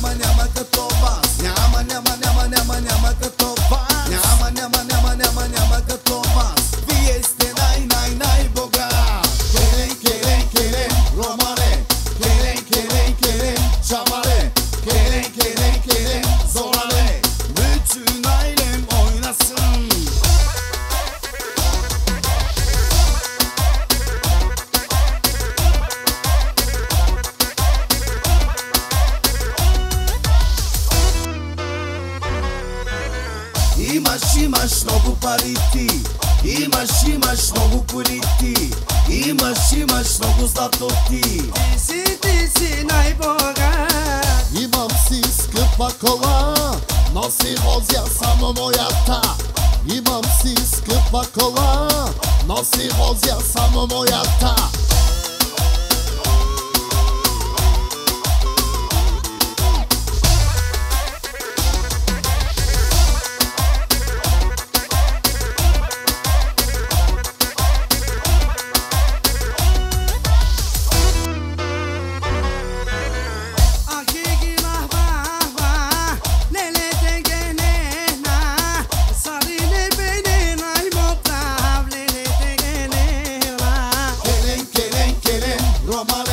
mañana. Имаш, имаш много пари ти Имаш, имаш много коли ти Имаш, имаш много злато ти Ти си, ти си най-богат Имам си скъпа кола Носи возя само моята Имам си скъпа кола Носи возя само моята my